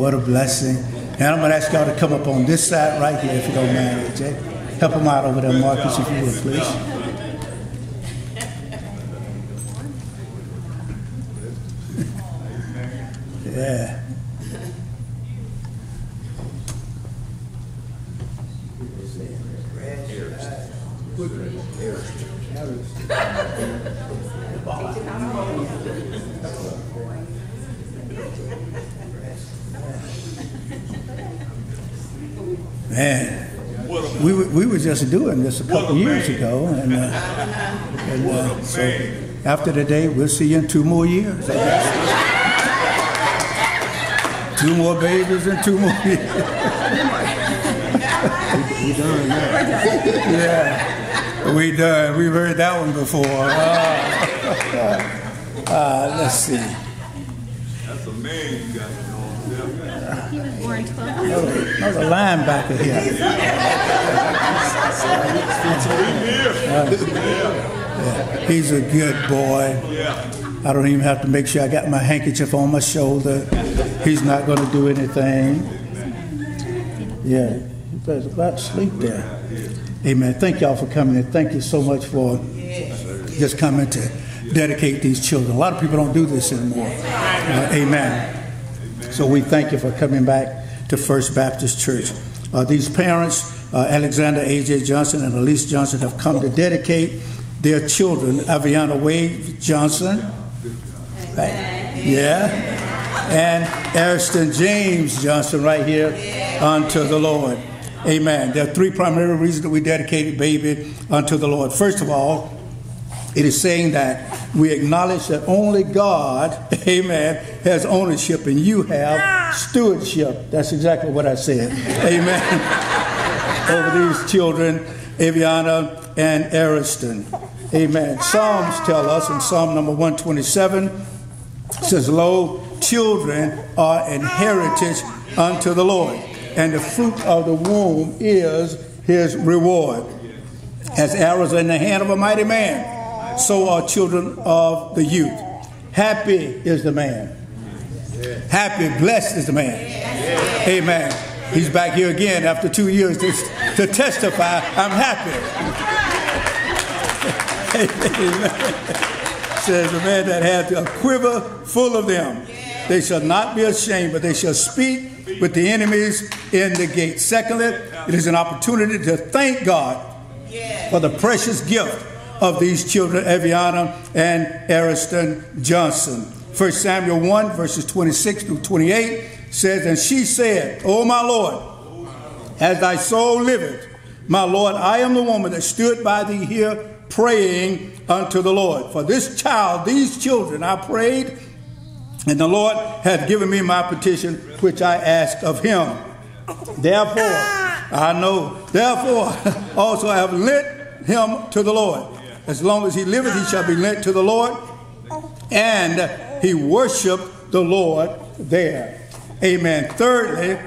what a blessing. And I'm going to ask y'all to come up on this side right here, if you don't mind, AJ. Help them out over there, Marcus, if you would, please. Man, we, were- we were just doing this a couple years ago, and, uh, and uh, so after today, we'll see you in two more years. I guess. two more babies and two more years. We done now. Yeah, we done. We've heard that one before. Uh, uh, let's see. That's a man you got to know. He was born 12 There's a linebacker here. Yeah, He's a good boy. I don't even have to make sure I got my handkerchief on my shoulder. He's not going to do anything. Yeah, he about to sleep there. Amen. Thank y'all for coming and thank you so much for just coming to dedicate these children. A lot of people don't do this anymore. Uh, amen. So we thank you for coming back to First Baptist Church. Uh, these parents, uh, Alexander A.J. Johnson and Alyce Johnson, have come to dedicate their children, Aviana Wade Johnson, right? yeah, and Ariston James Johnson right here unto the Lord. Amen. There are three primary reasons that we dedicated baby unto the Lord. First of all, it is saying that we acknowledge that only God, amen, has ownership and you have stewardship. That's exactly what I said. Amen. Over these children, Aviana and Ariston. Amen. Psalms tell us in Psalm number 127 says, Lo, children are an heritage unto the Lord, and the fruit of the womb is his reward. As arrows in the hand of a mighty man, so are children of the youth. Happy is the man. Happy, blessed is the man. Amen. He's back here again after two years to, to testify, I'm happy. Amen says the man that hath a quiver full of them. They shall not be ashamed, but they shall speak with the enemies in the gate. Secondly, it is an opportunity to thank God for the precious gift of these children, Aviana and Ariston Johnson. 1 Samuel 1, verses 26 through 28 says, And she said, O my Lord, as thy soul liveth, my Lord, I am the woman that stood by thee here praying unto the Lord. For this child, these children, I prayed, and the Lord hath given me my petition, which I asked of him. Therefore, I know, therefore, also I have lent him to the Lord. As long as he liveth, he shall be lent to the Lord. And he worshiped the Lord there. Amen. Thirdly,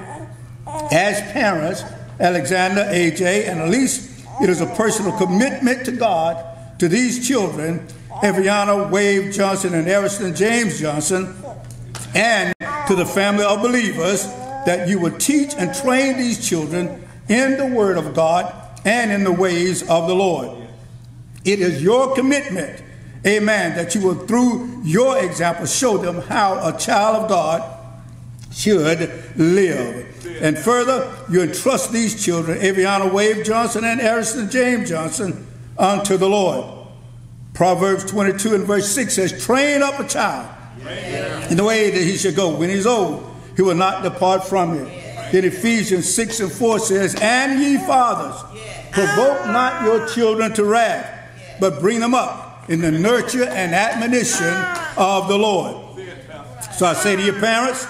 as parents, Alexander, AJ, and Alyce, it is a personal commitment to God to these children, Eviana Wave Johnson and Ariston James Johnson, and to the family of believers that you would teach and train these children in the Word of God and in the ways of the Lord. It is your commitment, amen, that you will, through your example, show them how a child of God should live. And further, you entrust these children, Aviana Wave Johnson and Ariston James Johnson, unto the Lord. Proverbs 22 and verse 6 says, Train up a child in the way that he should go. When he's old, he will not depart from it. Then Ephesians 6 and 4 says, And ye fathers, provoke not your children to wrath, but bring them up in the nurture and admonition of the Lord. So I say to your parents,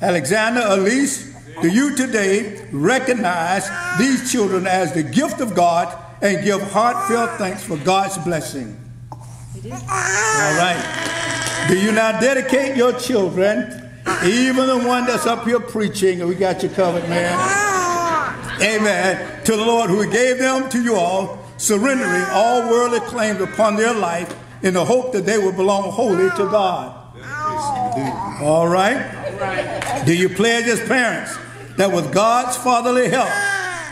Alexander, Alyce, do you today recognize these children as the gift of God and give heartfelt thanks for God's blessing? All right. Do you now dedicate your children, even the one that's up here preaching, we got you covered, man? Amen. To the Lord who gave them to you all, surrendering all worldly claims upon their life in the hope that they will belong wholly to God. All right. Do you pledge as parents that with God's fatherly help,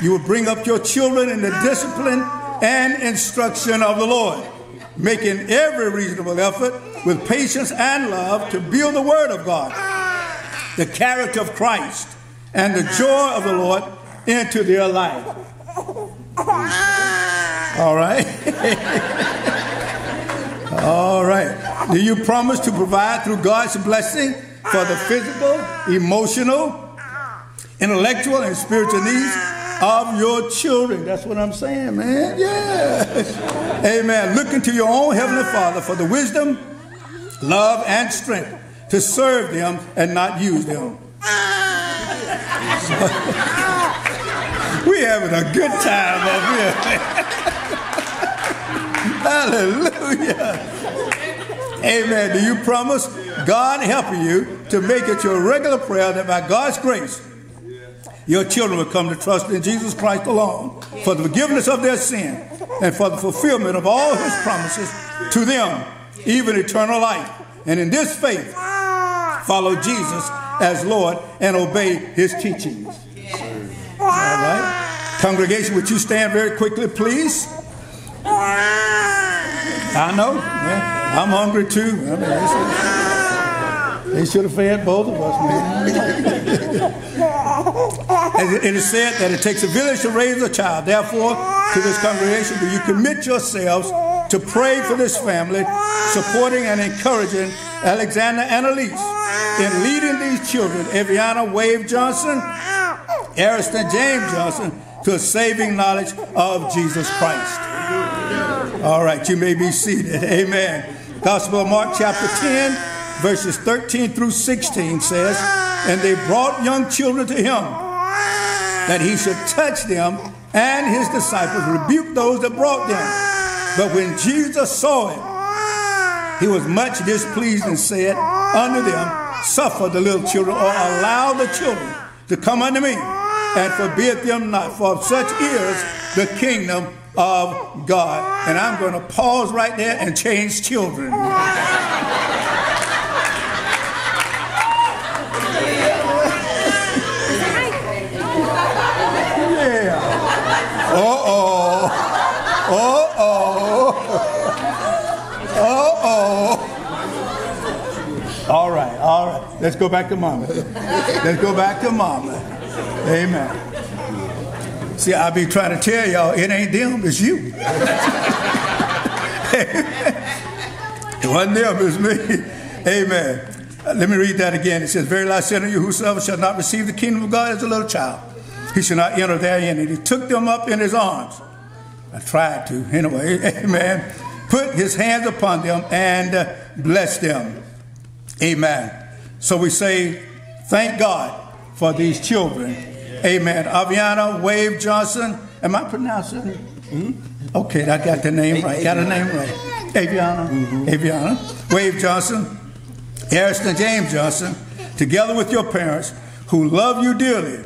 you will bring up your children in the discipline and instruction of the Lord, making every reasonable effort with patience and love to build the Word of God, the character of Christ, and the joy of the Lord into their life. All right. All right. Do you promise to provide through God's blessing for the physical, emotional, intellectual, and spiritual needs of your children? That's what I'm saying, man. Yeah. Amen. Look into your own Heavenly Father for the wisdom, love, and strength to serve them and not use them. We're having a good time up here. Hallelujah. Amen. Do you promise God helping you to make it your regular prayer that by God's grace, your children will come to trust in Jesus Christ alone for the forgiveness of their sin and for the fulfillment of all his promises to them, even eternal life. And in this faith, follow Jesus as Lord and obey his teachings. All right. Congregation, would you stand very quickly, please? I know. Man. I'm hungry too. I mean, they should have fed both of us, man. it is said that it takes a village to raise a child. Therefore, to this congregation, do you commit yourselves to pray for this family, supporting and encouraging Alexander and Alyce in leading these children, Eviana Wave Johnson, Ariston James Johnson, to a saving knowledge of Jesus Christ. All right, you may be seated. Amen. Gospel of Mark, chapter 10, verses 13 through 16 says, And they brought young children to him that he should touch them, and his disciples rebuked those that brought them. But when Jesus saw it, he was much displeased and said unto them, Suffer the little children, or allow the children to come unto me, and forbid them not, for such is the kingdom of God. And I'm going to pause right there and change children. yeah. Uh oh. Uh oh. Uh oh. All right, all right. Let's go back to mama. Let's go back to mama. Amen. See, I be trying to tell y'all, it ain't them, it's you. it wasn't them, it's me. Amen. Uh, let me read that again. It says, Very I say unto you, whosoever shall not receive the kingdom of God as a little child, he shall not enter therein. And he took them up in his arms. I tried to, anyway. Amen. Put his hands upon them and uh, blessed them. Amen. So we say, Thank God for these children Amen. Aviana Wave Johnson. Am I pronouncing it? Mm-hmm. Okay, I got the name right. Got the name right. Aviana. Mm-hmm. Aviana. Wave Johnson. Harrison James Johnson. Together with your parents who love you dearly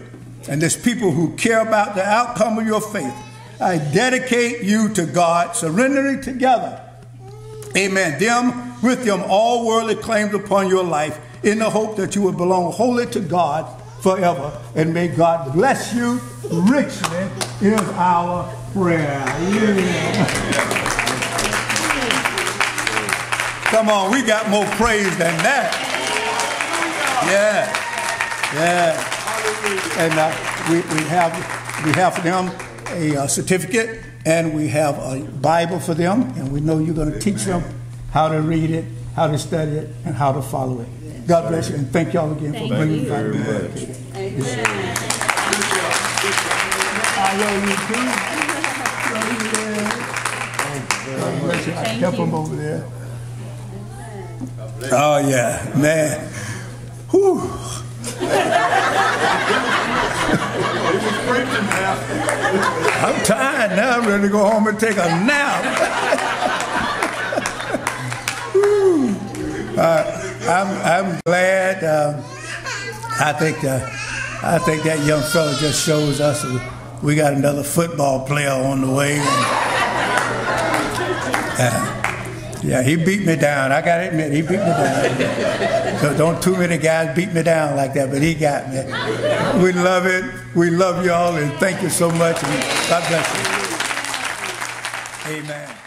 and there's people who care about the outcome of your faith. I dedicate you to God, surrendering together. Amen. Them with them all worldly claims upon your life in the hope that you will belong wholly to God forever. And may God bless you richly is our prayer. Yeah. Come on, we got more praise than that. Yeah. Yeah. And uh, we, we have we have for them a uh, certificate and we have a Bible for them, and we know you're going to teach them how to read it, how to study it, and how to follow it. God bless you, and thank y'all again thank for bringing back the word. I love you too. Love you, I help him over there. Oh yeah, man. Whew. I'm tired now. I'm ready to go home and take a nap. uh, I'm, I'm glad. Uh, I think uh, I think that young fellow just shows us we got another football player on the way. And, uh, Yeah, he beat me down. I gotta admit, he beat me down. so don't too many guys beat me down like that, but he got me. We love it. We love y'all, and thank you so much. And God bless you. Amen.